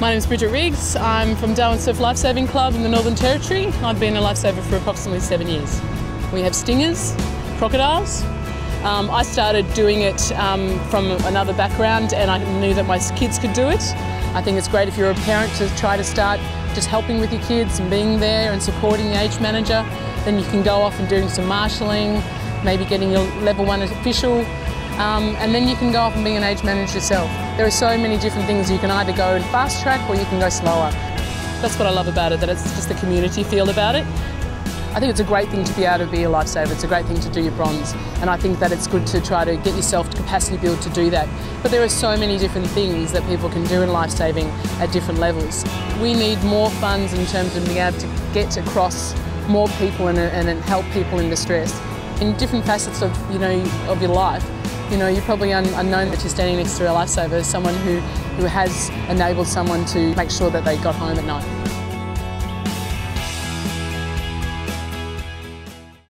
My name is Bridget Riggs. I'm from Darwin Surf Lifesaving Club in the Northern Territory. I've been a lifesaver for approximately seven years. We have stingers, crocodiles. Um, I started doing it um, from another background and I knew that my kids could do it. I think it's great if you're a parent to try to start just helping with your kids and being there and supporting the age manager. Then you can go off and doing some marshalling, maybe getting your level one official, um, and then you can go off and be an age manager yourself. There are so many different things. You can either go in fast track or you can go slower. That's what I love about it, that it's just the community feel about it. I think it's a great thing to be able to be a lifesaver. It's a great thing to do your bronze. And I think that it's good to try to get yourself to capacity build to do that. But there are so many different things that people can do in lifesaving at different levels. We need more funds in terms of being able to get across more people and, and help people in distress. In different facets of, you know, of your life, you know, you're probably un unknown that you're standing next to a lifesaver, someone who, who has enabled someone to make sure that they got home at night.